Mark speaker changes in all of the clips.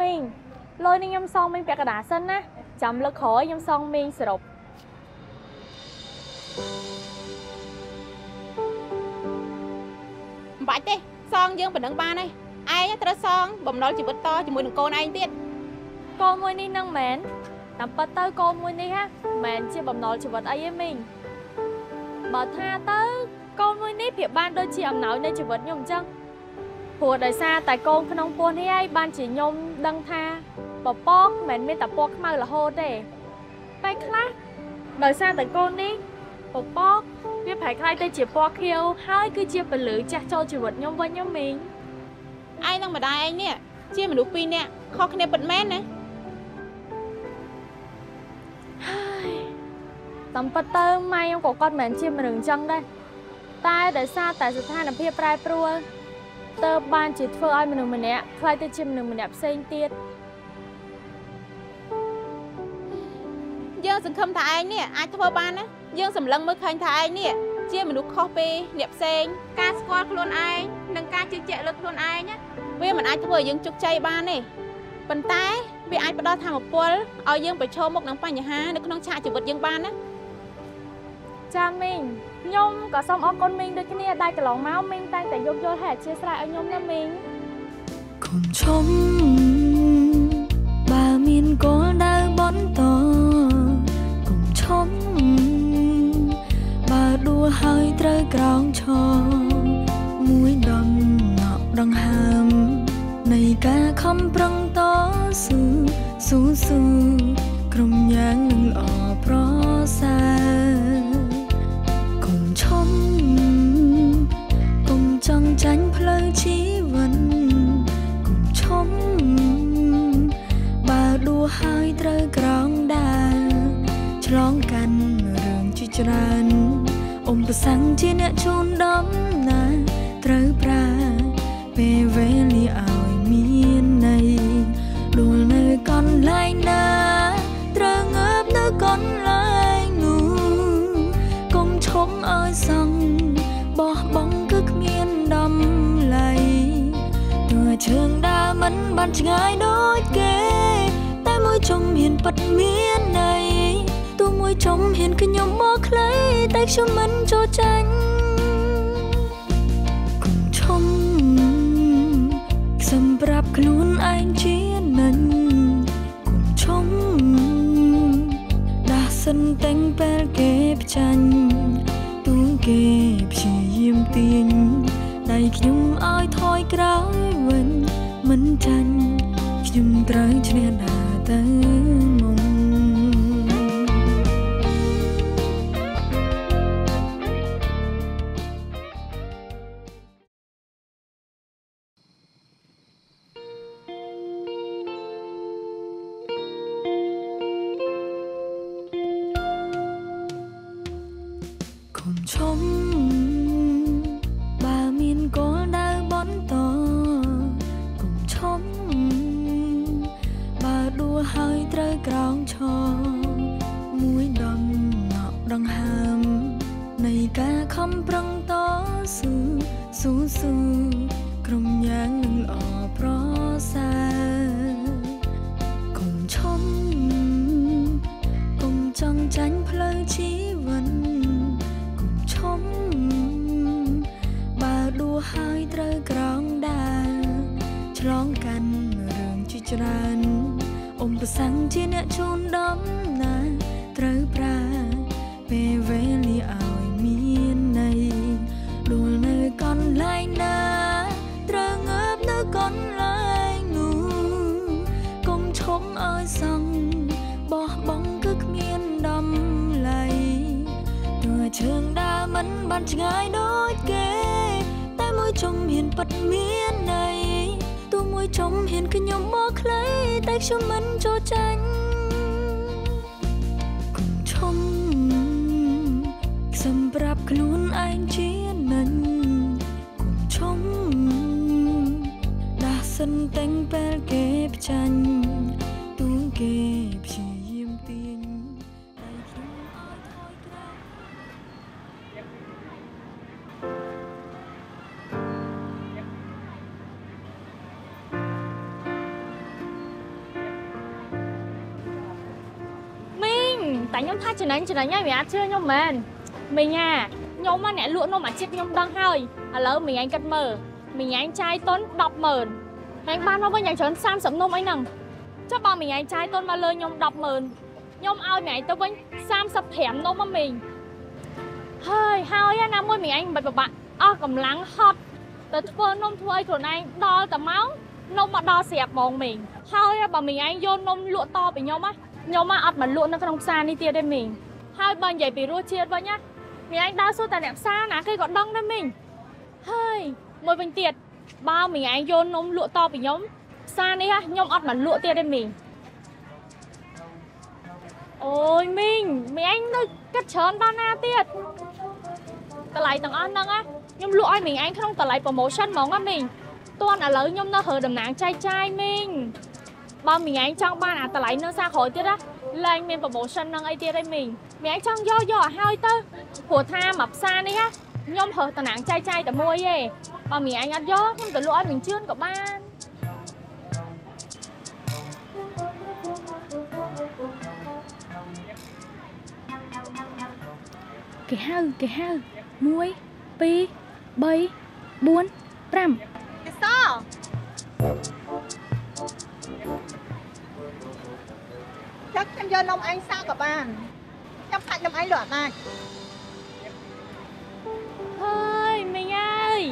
Speaker 1: មីងលុយនេះខ្ញុំសងមីងពាក់កណ្ដាលសិនណាចាំលើកក្រោយខ្ញុំសងមីងសរុប
Speaker 2: មិនបាច់ទេសងយើងប៉ុណ្ណឹងបានហើយឯងត្រូវសងបំណុលជីវិតតជាមួយនឹងកូនឯងទៀត
Speaker 1: កូនមួយនេះនឹងមែនតាមពិតទៅកូនមួយនេះហ่ะមែនជាបំណុលជីវិតអីទេមីងបើថាទៅកូនមួយនេះប្រៀបបានដូចជាអំណោយនៃជីវិតខ្ញុំអញ្ចឹង ព្រោះដោយសារតែកូនក្នុងពោះនេះឯងបានជាខ្ញុំដឹងថាពពកមិនមានតែពណ៌ខ្មៅរហូតទេពេលខ្លះដោយសារតែកូននេះពពកវាប្រែខ្លាយទៅជាពណ៌ខៀវហើយគឺជាពលឺចាស់ចូលជីវិតខ្ញុំវិញខ្ញុំមីង
Speaker 2: ឯងនឹងម្ដាយឯងនេះជាមនុស្សពីរនាក់ខុសគ្នាពិតមែនណា
Speaker 1: តាមពិតទៅម៉ែខ្ញុំក៏គាត់មិនមែនជាមនុស្សអញ្ចឹងដែរតែដោយសារតែស្ថានភាពប្រែប្រួល ទើបបានជាធ្វើឲ្យមនុស្សម្នាក់ខ្លាយទៅជាមនុស្សម្នាក់ផ្សេងទៀត
Speaker 2: យើងសង្ឃឹមថាឯងនេះអាចធ្វើបានណាយើងសម្លឹងមើលឃើញថាឯងនេះជាមនុស្សខុសពីអ្នកផ្សេង ការស្គាល់ខ្លួនឯងនិងការជឿជាក់លើខ្លួនឯងវាមិនអាចធ្វើឲ្យយើងជោគជ័យបានទេប៉ុន្តែវាអាចផ្ដល់ធម៌ពលឲ្យយើងប្រឈមមុខនឹងបញ្ហានៅក្នុងឆាកជីវិតយើងបានណា
Speaker 1: ចាមីង ខ្ញុំក៏សូមអរគុណមីងដូចគ្នាដែលកន្លងមកមីងតែងតែយកយល់ហើយអធិស្ឋានឲ្យខ្ញុំណាមីង
Speaker 3: កុំឈំបើមានគោលដៅបន្តកុំឈំបើដួលហើយត្រូវក្រោងឈរមួយដំណក់ដង្ហើមនៃការខំប្រឹងតស៊ូស៊ូស៊ូក្រុមយ៉ាងនឹងល្អប្រសើរ ជីវិតកុំឈំបើដួហើយត្រូវក្រងដើរឆ្លងកាន់រឿងជាច្រើនអ៊ំប្រសាំងជាអ្នកជូនដំណើរត្រូវប្រើពេលវេលា មិនបានឆ្ងាយដូចគេ តែមួយជុំហ៊ានប៉ັດមានន័យទោះមួយជុំហ៊ានខ្ញុំមកខ្លីតែខ្ញុំមិនចូលចាញ់គុំឈុំសម្រាប់ខ្លួនឯងជានិញគុំឈុំដាស់សិនតែងពេលគេផ្ចាញ់ទូគេព្យាយាមទាញដៃខ្ញុំ ត្រូ ច្រើនអ៊ំប្រសាំងជាអ្នកជូនដំណើរត្រូវប្រាពេលវេលាឲ្យមានន័យដួលនៅកន្លែងណាត្រូវងើបនៅកន្លែងនោះកុំឈប់ឲ្យសង្ឃបោះបង់គឺគ្មានដំឡៃទោះជើងដើរមិនបានឆ្ងាយដូចគេ តែមួយជុំមានពិតមានន័យ មួយចំហ៊ានខ្ញុំមកខ្លីតែខ្ញុំមិនចូលចាញ់គុំឈុំសម្រាប់ខ្លួនឯងជានិញគុំឈុំដាស់សិនតែងពេលគេផ្ចាញ់ ខ្ញុំថាចំ
Speaker 1: ណេញចំណេញហើយមិនអាចជឿខ្ញុំមែនមីងអាខ្ញុំមកអ្នកលក់នំអាជីពខ្ញុំដឹងហើយឥឡូវមីងឯងគិតមើលមីងឯងចាយតុន100000ហើយបានមកវិញយ៉ាងច្រើន30នំអីហ្នឹងចុះបើមីងឯងចាយតុនមកលើខ្ញុំ100000ខ្ញុំឲ្យមីងឯងទៅវិញ35នំមកមីងហើយហើយណាមួយមីងឯងមិនពិបាកអស់កម្លាំងហត់ទៅធ្វើនំធ្វើអីខ្លួនឯងដល់តែម៉ោងនំមកដល់ស្រាប់ហ្មងមីងហើយបើមីងឯងយកនំលក់តពីខ្ញុំណា ខ្ញុំមកអត់មកលក់នៅក្នុងផ្សារនេះទៀតទេមីងហើយបើនិយាយពីរសជាតិវិញណាមីងឯងដើរសួរតែអ្នកផ្សារណាគេក៏ដឹងដែរមីងហើយមួយវិញទៀតបើមីងឯងយកនំលក់តពីខ្ញុំផ្សារនេះខ្ញុំអត់មកលក់ទៀតទេមីងអូយមីងមីងឯងនៅគិតច្រើនដល់ណាទៀតតម្លៃទាំងអស់ហ្នឹងណាខ្ញុំលក់ឲ្យមីងឯងក្នុងតម្លៃ promotion ហ្មងណាមីងតួនឥឡូវខ្ញុំនៅរើតំណាងចែកចាយមីង បើមីងឯងចង់បានអាតម្លៃនៅសាក្រោយទៀតណាឡើងមាន promotion នឹងអីទៀតឯងមីងមីងឯងចង់យកយកឲ្យហើយទៅព្រោះថាមកផ្សារនេះណាខ្ញុំរើតំណាងចែកចាយតែមួយទេបើមីងឯងអត់យកខ្ញុំទៅលក់ឲ្យមីងជឿនក៏បានគេហៅគេហៅ1 2 3 4 5
Speaker 2: អេស ចាក់ខ្ញុំយកនំអញសាក៏បានខ្ញុំខាច់នំអញលក់អត់ដាច់
Speaker 1: ហើយមីងអើយ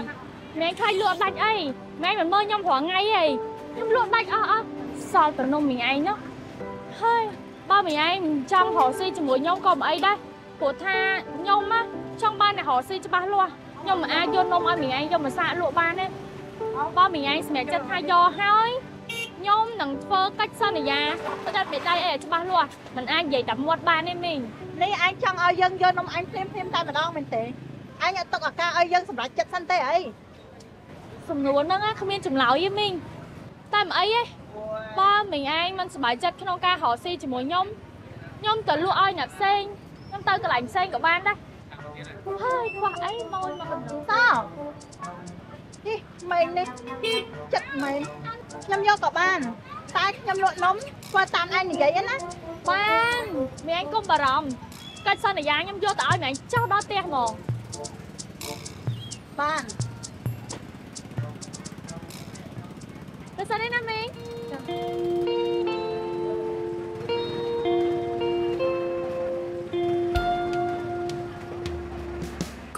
Speaker 1: មីងខ្លាចលក់ដាច់អីមីងមិនមើលខ្ញុំរាល់ថ្ងៃទេខ្ញុំលក់ដាច់អស់អស់សល់តែនំមីងឯងនោះហើយបើមីងឯងមិនចង់រកស៊ីជាមួយខ្ញុំក៏មិនអីដែរព្រោះថាខ្ញុំណាចង់បានអ្នករកស៊ីច្បាស់លាស់ខ្ញុំមិនអាចយកនំឲ្យមីងឯងយកមកសាកលក់បានទេបើមីងឯងសម្រេចចិត្តថាយកហើយ ខ្ញុំនឹងធ្វើកិច្ចសន្យាទៅដល់មេដៃអីឲ្យច្បាស់លាស់មិនអាចនិយាយតែមាត់បានទេមីង
Speaker 2: នេះអញចង់ឲ្យយើងយកនំអញភ្លាមភ្លាមតែម្ដងមែនទេអញអត់ទុកឱកាសឲ្យយើងសម្រេចចិត្តសិនទេអី
Speaker 1: សំណួរហ្នឹងណាគ្មានចម្លើយទេមីងតែមិនអីទេបើមីងឯងមិនសប្បាយចិត្តក្នុងការរកស៊ីជាមួយខ្ញុំខ្ញុំទៅលក់ឲ្យអ្នកផ្សេងខ្ញុំទៅកន្លែងផ្សេងក៏បានដែរហើយខ្វះអីមកមកកំពុង
Speaker 2: សនេះមែងនេះចិត្តមែន ខ្ញុំយកក៏បានតែខ្ញុំលក់នំធ្វើតាមអញនិយាយណា
Speaker 1: បានមីងឯងកុំបារម្ភកិច្ចសន្យាខ្ញុំយកទៅឲ្យមីងឯងចោលដល់ផ្ទះហ្មង
Speaker 2: បាន
Speaker 1: ទៅសិនទេណាមីង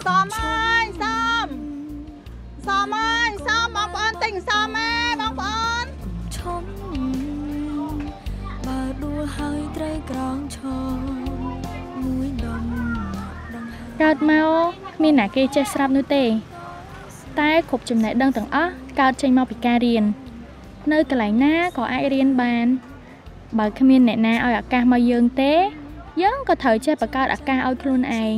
Speaker 2: សមអើយសមសមអើយសមបងប្អូនទិញសមឯង
Speaker 3: កើ
Speaker 1: តមកគ្មានអ្នកគេចេះស្រាប់នោះទេ តែគ្រប់ចំណេះដឹងទាំងអស់កើតចេញមកពីការរៀន នៅកន្លែងណាក៏អាចរៀនបាន បើគ្មានអ្នកណាឲ្យឱកាសមកយើងទេ យើងក៏ត្រូវចេះបង្កើតឱកាសឲ្យខ្លួនឯង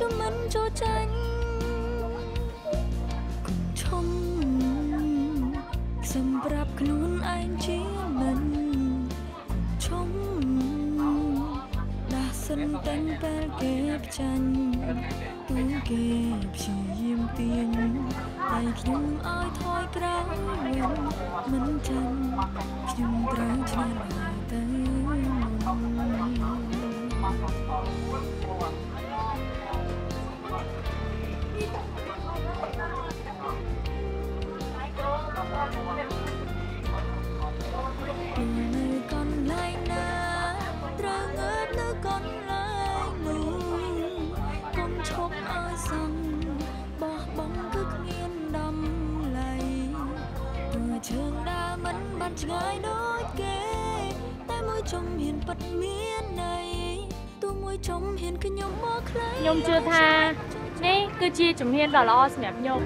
Speaker 3: តែខ្ញុំមិ ជុំហ៊ានប៉ាត់មានន័យទោះមួយជុំហ៊ានខ្ញុំមកខ្លី
Speaker 1: ខ្ញុំជឿថានេះគឺជាជំហានដ៏ល្អសម្រាប់ខ្ញុំ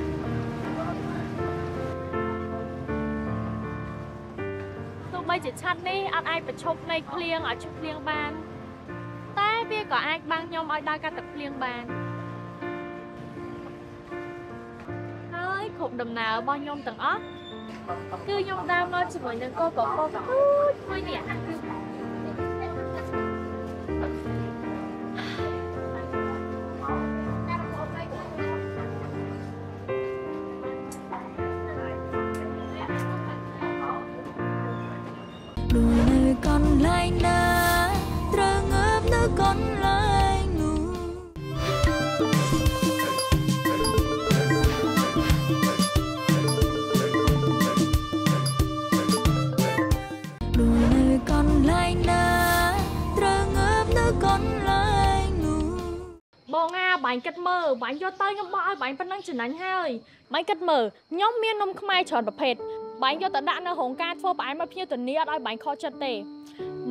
Speaker 1: ទោះបីជាឆាត់នេះអត់អាចប្រឈប់នៃភ្លៀងឲ្យឈប់ភ្លៀងបាន តែវាក៏អាចបាំងខ្ញុំឲ្យដើរកាត់ទឹកភ្លៀងបានហើយគ្រប់ដំណើររបស់ខ្ញុំទាំងអស់គឺខ្ញុំដើរមកជាមួយនឹងកូនកកូនទូចមួយនេះ
Speaker 3: បា
Speaker 1: ញ់យកទៅខ្ញុំបោះឲ្យបាញ់ប៉ុណ្ណឹងចំណេញហើយបាញ់គិតមើលខ្ញុំមាននំខ្មែរច្រើនប្រភេទបាញ់យកទៅដាក់នៅរោងការធ្វើផ្អែមឲ្យភ្ញៀវធានាអត់ឲ្យបាញ់ខកចិត្តទេ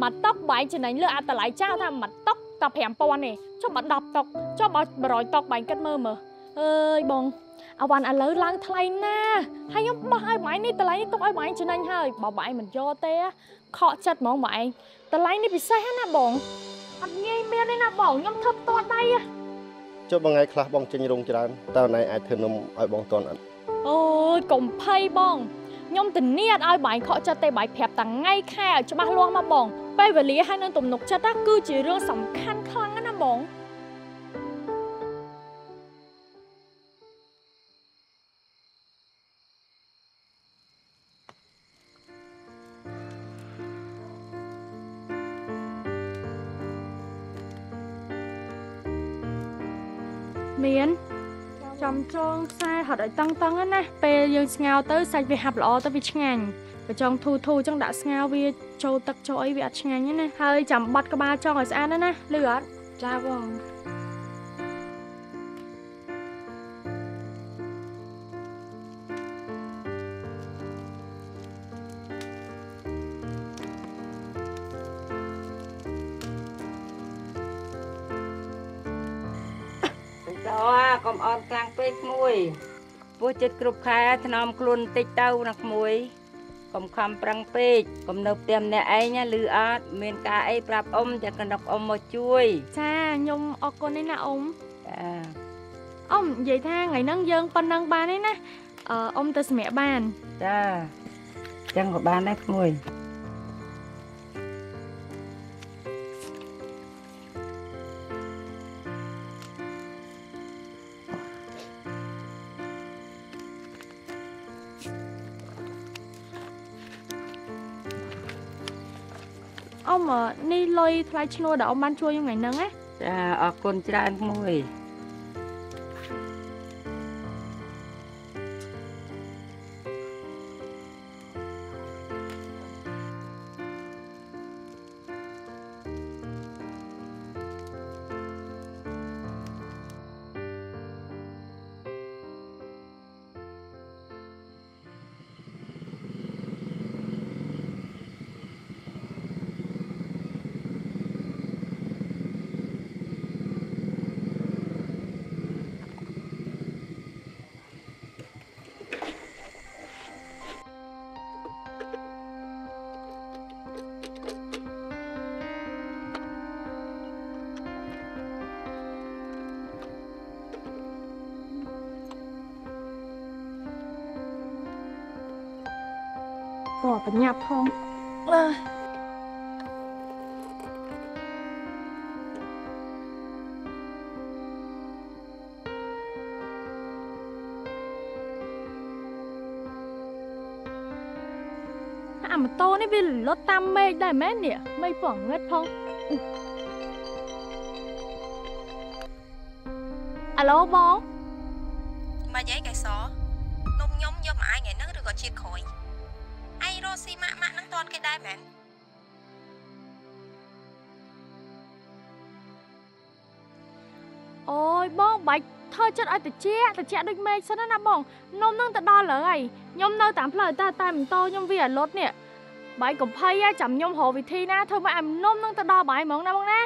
Speaker 1: មួយតុកបាញ់ចំណេញលើអត្តល័យចោលថាមួយតុកតែ5000ទេចុះបើ10តុកចុះបើ100តុកបាញ់គិតមើលមើលអើយបងអាវ៉ាន់ឥឡូវឡើងថ្លៃណាស់ហើយខ្ញុំបោះឲ្យបាញ់នេះតម្លៃនេះទុកឲ្យបាញ់ចំណេញហើយបើបាញ់មិនយកទេខកចិត្តហ្មងបងឯងតម្លៃនេះពិសេសណាបងអត់ងាយមានទេណាបងខ្ញុំធ្វើផ្ទាល់ដៃហ៎
Speaker 4: ចុះបងថ្ងៃខ្លះបងចេញរោងច្រើនតើណៃអាចធ្វើនំឲ្យបងតន់អត់
Speaker 1: អូយកុំភ័យបងខ្ញុំធានាអត់ឲ្យបាយខកចិត្តទេបាយប្រាប់តាថ្ងៃខែឲ្យច្បាស់លាស់មកបងពេលវេលាហើយនឹងទំនុកចិត្តណាគឺជារឿងសំខាន់ខ្លាំងណាស់ណាបង ត់ឲ្យតឹងតឹងណាពេលយើងស្ងោរទៅសាច់វាហាប់ល្អទៅវាឆ្ងាញ់បើចង់ធូរធូរចឹងដាក់ស្ងោរវាចូលទឹកចូលអីវាអត់ឆ្ងាញ់ទេណាហើយចាំបាត់ក្បាលចង់ឲ្យស្អាតណាណាលឺអត់ចាបង
Speaker 5: តិចទៅអាកុំអន់ខ្លាំងពេកក្មួយ ពោះចិត្តគ្រប់ខែថ្នមខ្លួនបន្តិចទៅណាក្មួយកុំខំប្រឹងពេកកុំនៅផ្ទះម្នាក់ឯងណាលឺអត់មានការអីប្រាប់អ៊ំចាកណ្ដុកអ៊ំមកជួយ
Speaker 1: ចាខ្ញុំអរគុណឯណាអ៊ំ
Speaker 5: ចា
Speaker 1: អ៊ំនិយាយថាថ្ងៃហ្នឹងយើងប៉ុណ្ណឹងបានទេណាអឺអ៊ំទៅសម្រាប់បាន
Speaker 5: ចាចឹងក៏បានដែរក្មួយ
Speaker 1: នេះលុយថ្លៃឈ្នួលដែលអ៊ំបានជួយខ្ញុំថ្ងៃហ្នឹងណា
Speaker 5: ចាអរគុណច្រើនក្មួយ
Speaker 1: ព្រោះបញ្ញាប់ផងអើអាម៉ូតូនេះវាលត់តាមមេឃដែរមែននេះមេឃផងងឹតផងអាឡូបង
Speaker 6: មកយាយកែសនំ គេដែរមែន
Speaker 1: អូយបងបាច់ធ្វើចិត្តឲ្យតិចតិចដូចមេឃសិនណាបងនំនឹងទៅដល់លើហើយខ្ញុំនៅតាមផ្លូវតែតែម៉ូតូខ្ញុំវាលុតនេះបាយកុំភ័យចាំខ្ញុំរកវិធីណាធ្វើមកឲ្យនំនឹងទៅដល់បាយហ្មងណាបងណា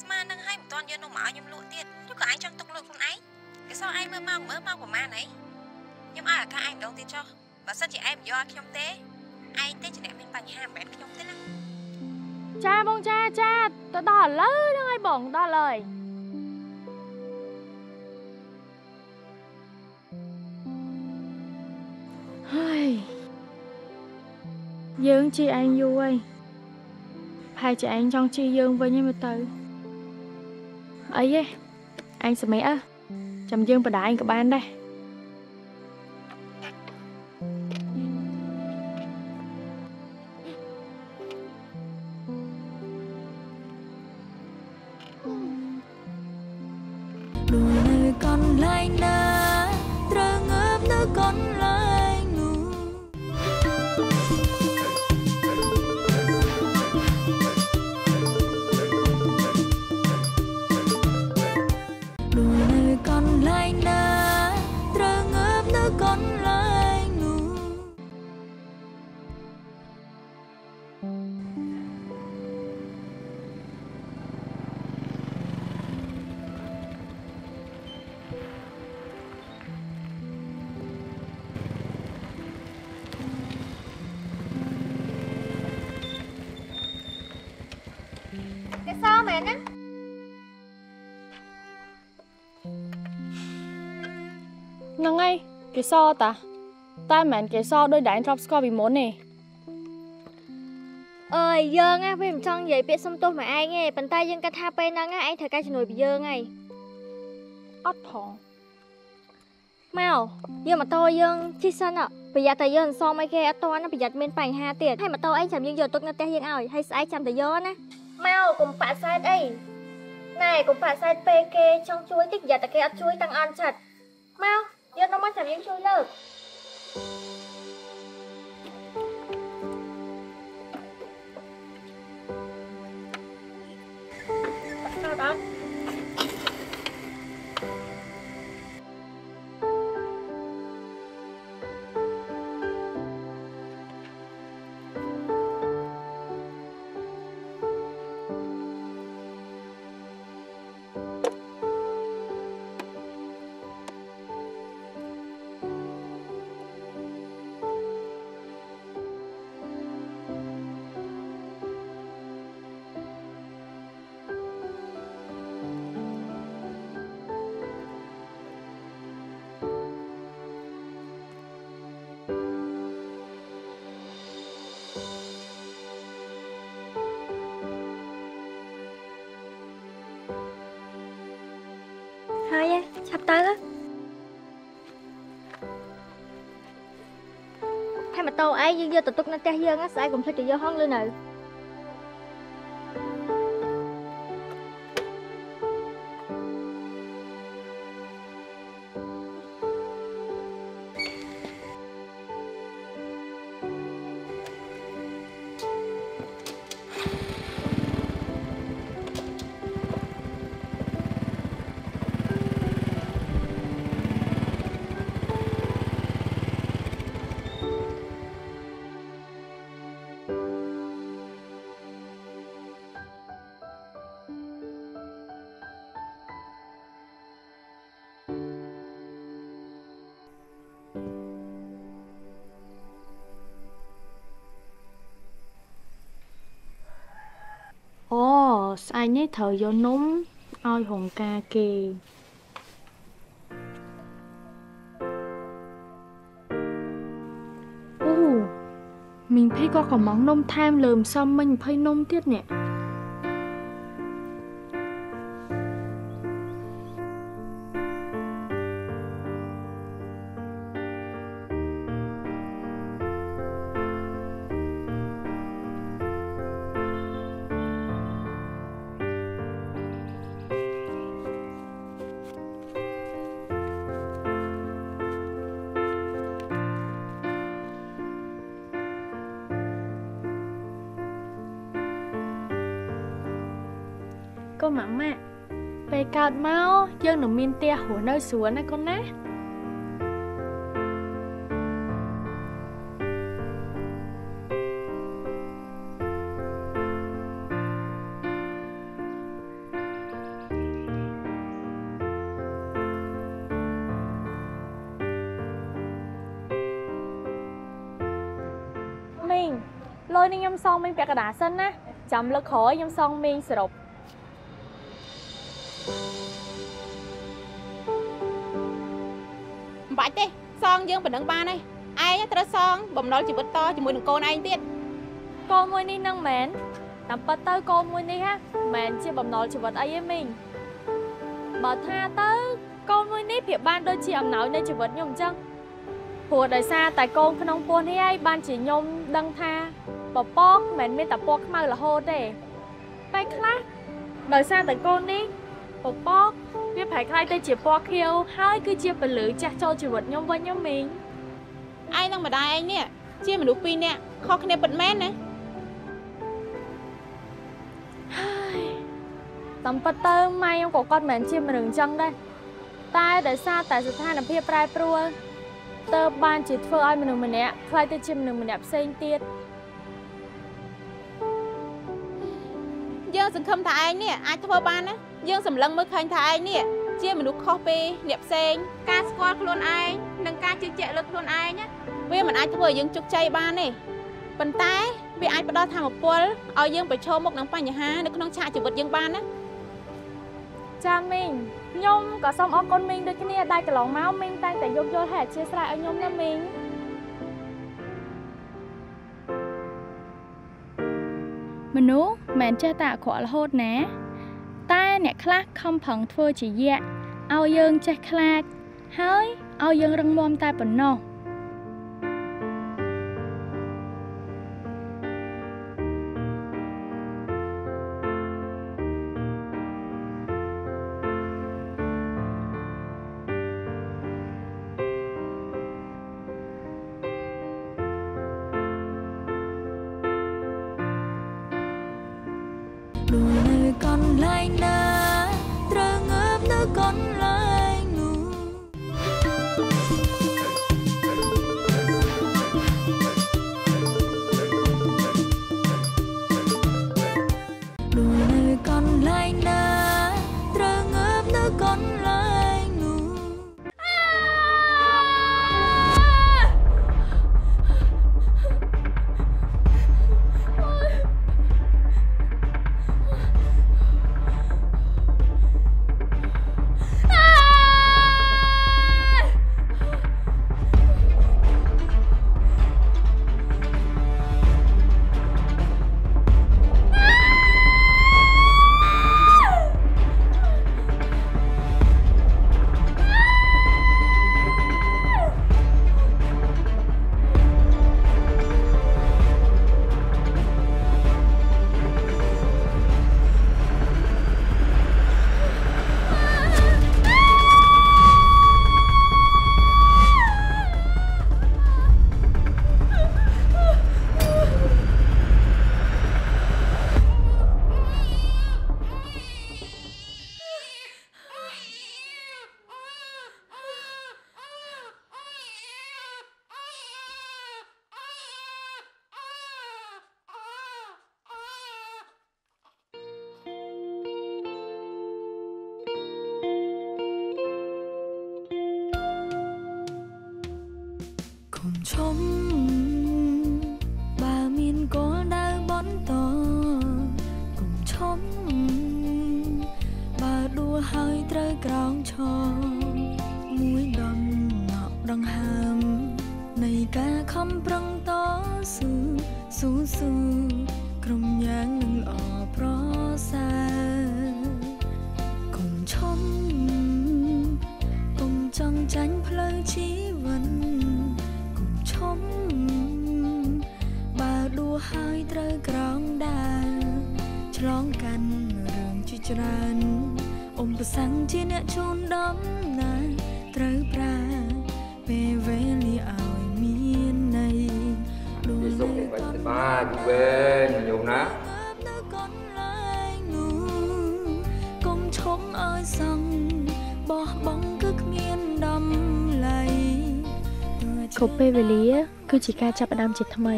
Speaker 6: ស្មានហ្នឹងហើយមិនតន់យកនំមកឲ្យខ្ញុំលក់ទៀតឬក៏ឯងចង់ទុកលក់ខ្លួនឯងគេសោះឯងមើលមកមើលមកប្រហែលអីខ្ញុំឲ្យឱកាសឯងម្ដងទៀតចុះបើសិនជាឯងមិនយកឲ្យខ្ញុំទេ ឯងទេជាអ្នកមានបញ្ហាមិនមែនខ្ញុំទេណា
Speaker 1: ចាបងចាចាទៅដល់ឥឡូវហ្នឹងហើយបងដល់ហើយហើយយើងជាឯងយូរហើយប្រហែលជាឯងចង់ជាយើងវិញហ្នឹងមើលទៅអីហេឯងសម្រាប់អើចាំយើងបដាឯងក៏បានដែរ ហើយកេសរតាតែមិនមែនកេសរដោយដែលធ្លាប់ស្គាល់ពីមុនទេ
Speaker 7: អើយយើងណាវាមិនចង់និយាយពាក្យសុំទោសមកឯងទេប៉ុន្តែយើងគិតថាពេលហ្នឹងណាឯងត្រូវការជំនួយពីយើងហើយ
Speaker 1: អត់ផង
Speaker 7: មកយើងម៉ូតូយើងជិះសិនអប្រយ័ត្នតែយើងអន្សមអីគេអត់តាន់ណាប្រយ័ត្នមានបញ្ហាទៀតហើយម៉ូតូឯងចាំយើងយកទុកនៅផ្ទះយើងឲ្យហើយស្អែកចាំតែយកណាមកកុំបាក់សែតអីណែកុំបាក់សែតពេលគេចង់ជួយតិចប្រយ័ត្នតែគេអត់ជួយតាំងអន់ចិត្តមក យកនំមក ឆាប់ទៅហើយម៉ូតូឯងយើងយកទៅទុកនៅផ្ទះយើងណាស្អែកកុំភ្លេចទៅយកហងលើនៅ
Speaker 1: អូ ស្អែកនេះត្រូវយកនំឲ្យរងការគេអូមីងភីក៏កំ ត់មកយើងនឹងមានផ្ទះរស់នៅស្រួលណាកូនណាមីងលុយនេះខ្ញុំសងមីងពាក់កណ្ដាលសិនណាចាំលើកក្រោយខ្ញុំសងមីងសរុប
Speaker 2: យើងប៉ុណ្ណឹងបានហើយឯងត្រូវសងបំណុលជីវិតតជាមួយនឹងកូនឯងទៀត
Speaker 1: កូនមួយនេះនឹងមែនតាមពិតទៅកូនមួយនេះហ่ะមែនជាបំណុលជីវិតអីទេមីងបើថាទៅកូនមួយនេះប្រៀបបានដូចជាអំណោយនៃជីវិតខ្ញុំអញ្ចឹងព្រោះដោយសារតែកូនក្នុងពោះនេះឯងបានជាខ្ញុំដឹងថាពពកមិនមែនមានតែពណ៌ខ្មៅរហូតទេតែខ្លះដោយសារតែកូននេះពពក វាប្រែក្លាយទៅជាពណ៌ខៀវហើយគឺជាពន្លឺចាស់ចូលជីវិតខ្ញុំវិញខ្ញុំមីង
Speaker 2: ឯងនឹងម្ដាយឯងនេះជាមនុស្សពីរនាក់ខុសគ្នាពិតមែនណា
Speaker 1: តាមពិតទៅម៉ែខ្ញុំក៏គាត់មិនមែនជាមនុស្សអញ្ចឹងដែរតែដោយសារតែស្ថានភាពប្រែប្រួលតើបានជាធ្វើឲ្យមនុស្សម្នាក់ខ្លាចទៅជាមនុស្សម្នាក់ផ្សេងទៀត
Speaker 2: យើងសង្ឃឹមថាឯងនេះអាចធ្វើបានណា យើងសម្លឹងមើលឃើញថាឯងនេះជាមនុស្សខុសពីអ្នកផ្សេងការស្គាល់ខ្លួនឯងនិងការជឿជាក់លើខ្លួនឯងណាវាមិនអាចធ្វើឲ្យយើងជោគជ័យបានទេប៉ុន្តែវាអាចផ្ដល់ធម៌ពលឲ្យយើងប្រឈមមុខនឹងបញ្ហានៅក្នុងឆាកជីវិតយើងបានណា
Speaker 1: ចាមីងខ្ញុំក៏សូមអរគុណមីងដូចគ្នាដែលកន្លងមកមីងតែងតែយកយល់ហើយអធិស្ឋានឲ្យខ្ញុំណាមីងមនុស្សមិនចេះតែអាក្រក់រហូតណាតែ អ្នកខ្លះខំប្រឹងធ្វើជាយៈឲ្យយើងចេះខ្លាចហើយឲ្យយើងរឹងមាំតែប៉ុណ្ណោះ
Speaker 3: ស៊ូស៊ូក្រុមយ៉ាងនឹងល្អប្រសើរកុំឈំកុំចង់ចាញ់ផ្លូវជីវិតកុំឈំបើដួលហើយត្រូវក្រោងដើរឆ្លងកាន់រឿងជាច្រើនអ៊ំប្រសាំងជាអ្នកជូនដំណើរត្រូវប្រើ វែ
Speaker 8: ងញោមណា
Speaker 3: នៅកន្លែងនោះកុំឈំឲ្យសង្ឃបោះបង់គឺគ្មានដំឡៃ
Speaker 9: គ្រប់ពេលវេលាគឺជាការចាប់ផ្ដើមជាថ្មី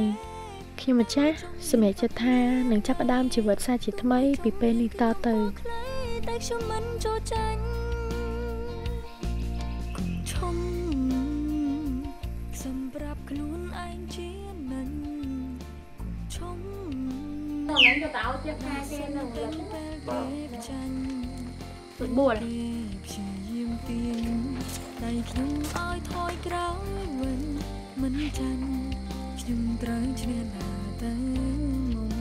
Speaker 9: ខ្ញុំម្ចាស់សម្រេចចិត្តថានឹងចាប់ផ្ដើមជីវិតសាជាថ្មីពីពេលនេះតទៅ
Speaker 3: តែខ្ញុំមិនចូលចាញ់ នក៏
Speaker 1: តើឲ្យទៀតខាគេនឹងលឹក
Speaker 8: បាទ
Speaker 1: សុបួល
Speaker 3: ព្យាយាមទៀងដៃខ្ញុំឲ្យថយក្រោយវិញមិនចាញ់ខ្ញុំត្រូវឈ្នះណាទៅមុន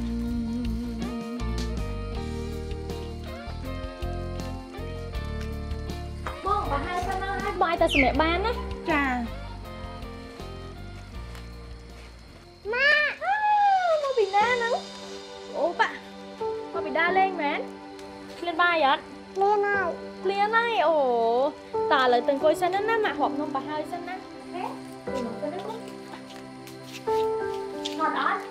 Speaker 1: បងបើហើយសិនណាហើយបងឲ្យតែសម្រាប់បានណា
Speaker 2: ចា
Speaker 1: មកពីដើរលេងមែនឃ្លានបាយអត់ឃ្លានហើយឃ្លានហើយអូតើឥឡូវទៅអង្គុយសិនណាណាម៉ាក់ហប់នំបើហើយសិនណាហេនំទៅណាមកអត់អត់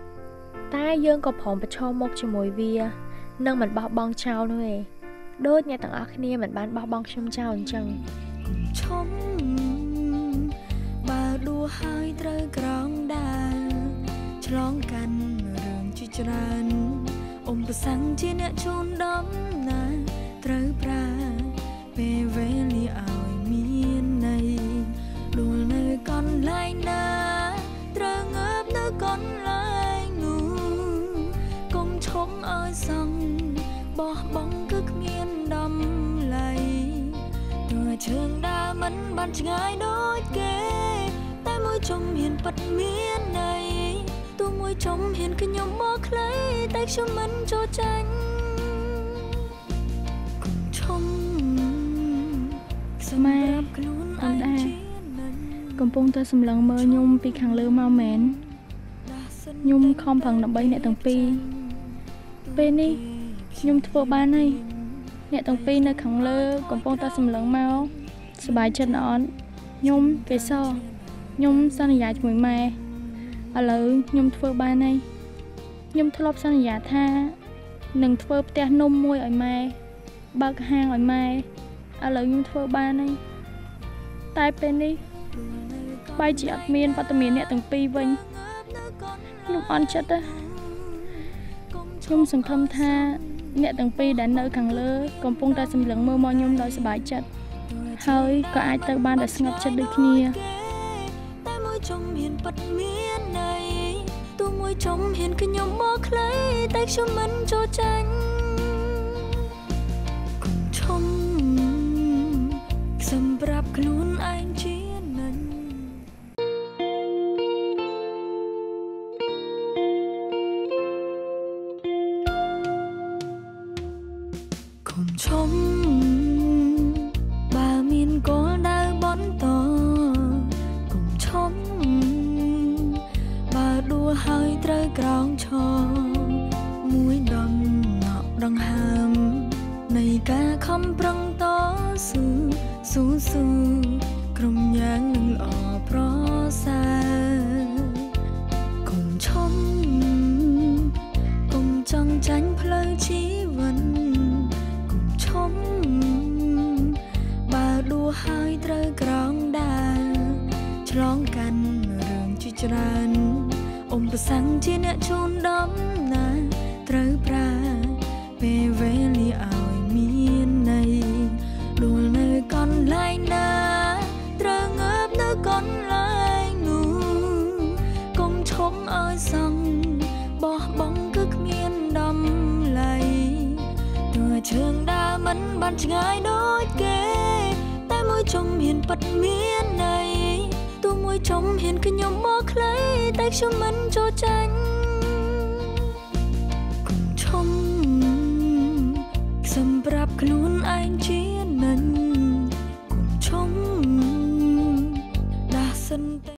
Speaker 1: ត់ទៅ
Speaker 9: ណាឯងគឺវានៅកន្លែងនឹងដដែលតែយើងក៏ព្រមប្រឈមមុខជាមួយវានឹងមិនបោះបង់ចោលនោះឯងដូចអ្នកទាំងអស់គ្នាមិនបានបោះបង់ខ្ញុំចោលអញ្ចឹង
Speaker 3: កុំឈំបើដួលហើយត្រូវក្រងដាលឆ្លងកាន់រឿងជាច្រើនអ៊ំប្រសាំងជាអ្នកជូនដំណើរត្រូវប្រើពេលវេលាឲ្យមានន័យដួលនៅកន្លែងណា មិនបានឆ្ងាយដូចគេ តែមួយជុំហ៊ានប៉ាត់មានន័យទោះមួយជុំហ៊ានខ្ញុំមកខ្លីតែខ្ញុំមិនចូលចាញ់កុំឈំសម្រាប់ខ្លួនឯងជានិញ
Speaker 10: កំពុងតែសម្លឹងមើលខ្ញុំពីខាងលើមកមែន
Speaker 3: ដាស់សិន
Speaker 10: ខ្ញុំខំប្រឹងដើម្បីអ្នកទាំងពីរពេលនេះខ្ញុំធ្វើបានហើយអ្នកទាំងពីរនៅខាងលើកំពុងតែសម្លឹងមក សប្បាយចិត្តណាស់អត់ខ្ញុំកេសរខ្ញុំសន្យាជាមួយម៉ែឥឡូវខ្ញុំធ្វើបានហើយខ្ញុំធ្លាប់សន្យាថានឹងធ្វើផ្ទះនំមួយឲ្យម៉ែបើកហាងឲ្យម៉ែឥឡូវខ្ញុំធ្វើបានហើយតែពេលនេះបែរជាអត់មានវត្តមានអ្នកទាំងពីរវិញខ្ញុំអន់ចិត្តណាស់ខ្ញុំសង្ឃឹមថា អ្នកទាំងពីរដែលនៅខាងលើ កំពុងតែសម្លឹងមើលមកខ្ញុំដោយសប្បាយចិត្ត ហើយក៏អាចទៅបានដោយស្ងប់ចិត្តដូចគ្នា
Speaker 3: តែមួយជុំហ៊ានប៉ាត់មានន័យទោះមួយជុំហ៊ានខ្ញុំមកខ្លីតែខ្ញុំមិនចូលចាញ់ ប្រសាំងជាអ្នកជូនដំណើរត្រូវប្រើពេលវេលាឲ្យមានន័យដួលនៅកន្លែងណាត្រូវងើបនៅកន្លែងនោះកុំឈំឲ្យសងបោះបង់គឺគ្មានដំឡៃទោះជើងដើរមិនបានឆ្ងាយដូចគេ តែមួយជុំមានប៉ាត់មានន័យទោះ មួយមួយចំហ៊ានខ្ញុំមកខ្លីតែខ្ញុំមិនចូលចាញ់